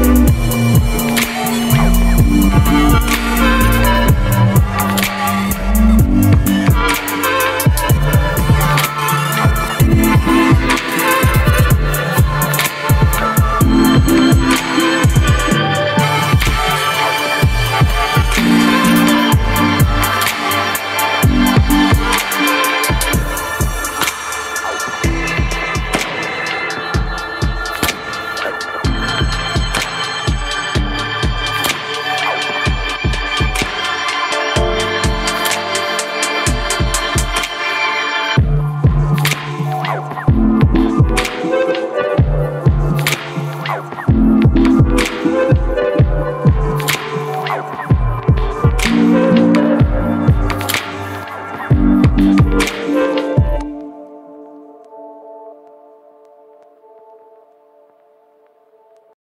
Música